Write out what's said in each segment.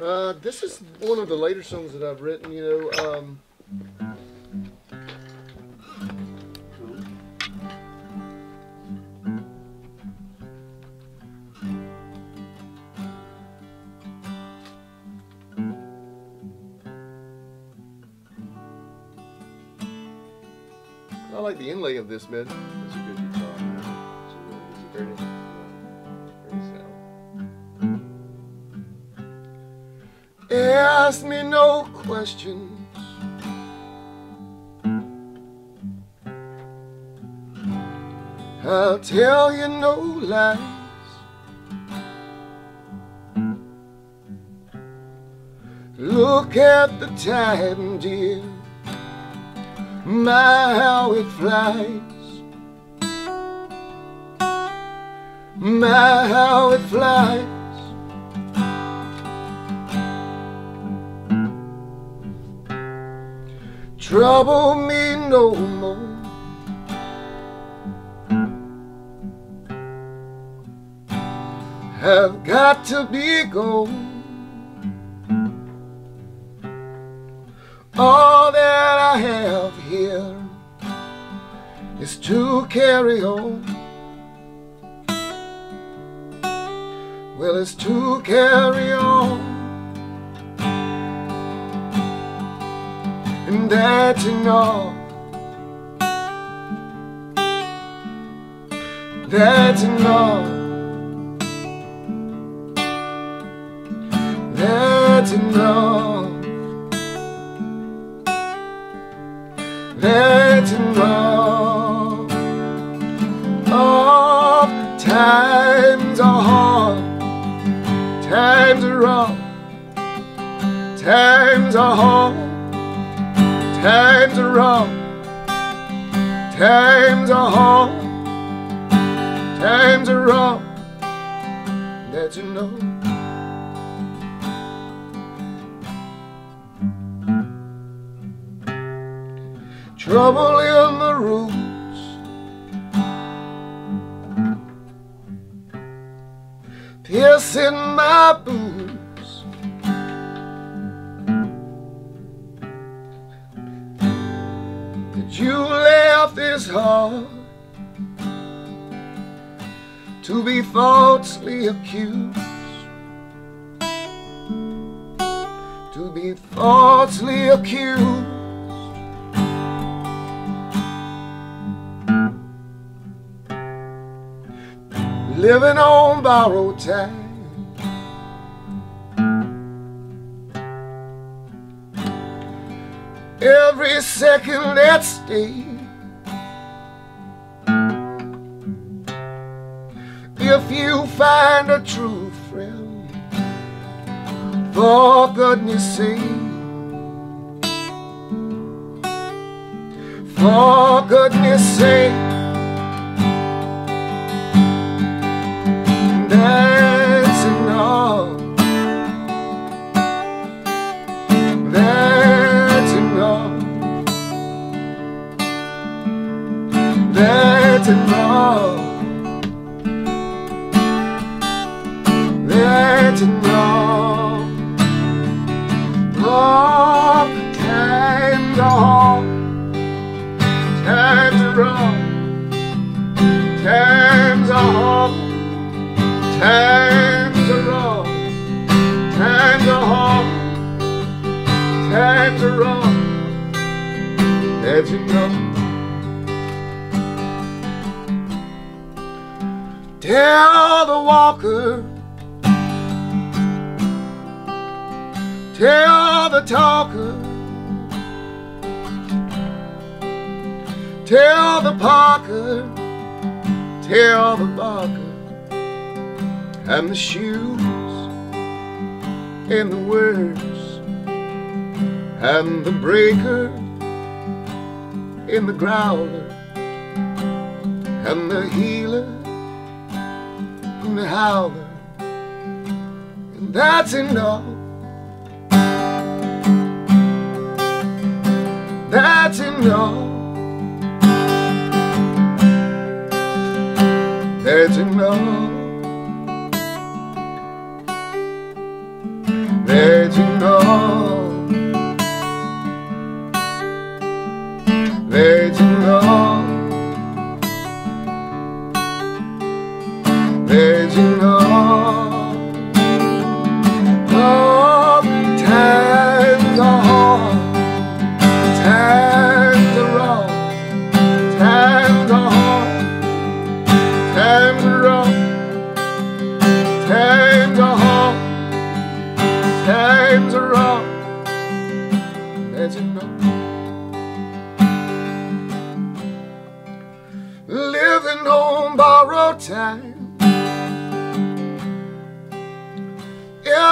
Uh, this is one of the later songs that I've written. You know, um, I like the inlay of this, man. A good guitar, man. It's a really Ask me no questions. I'll tell you no lies. Look at the time, dear. My, how it flies. My, how it flies. Trouble me no more. Have got to be gone. All that I have here is to carry on. Well, it's to carry on. And that's enough. That's enough. That's enough. That's enough. Oft times are hard, times are rough, times are hard. Times are rough, times are hard, times are rough. That you know. Trouble in the roots, piercing my boots. You left this heart to be falsely accused, to be falsely accused. Living on borrowed time. Every second at stake. If you find a true friend, for goodness sake, for goodness sake, That's enough. That's enough. Love times are hard, times rough, times are hard, times are rough, times are hard times are rough. That's enough. Tell the walker, tell the talker, tell the parker, tell the barker, and the shoes. And the words. And the breaker. In the growler. And the healer howler and that's enough. That's enough. That's enough. That's enough. That's enough. Oh, times are hard. Times are rough. Times are hard. Times are rough. Times are hard. Times are rough. That's enough. Living on borrowed time.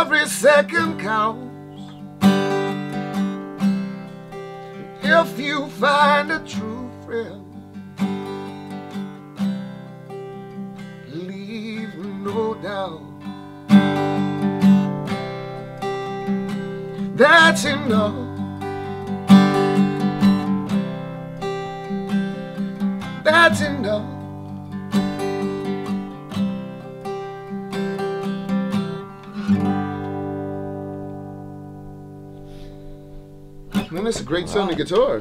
Every second counts. If you find a true friend, leave no doubt. That's enough. That's enough. That's a great sounding guitar.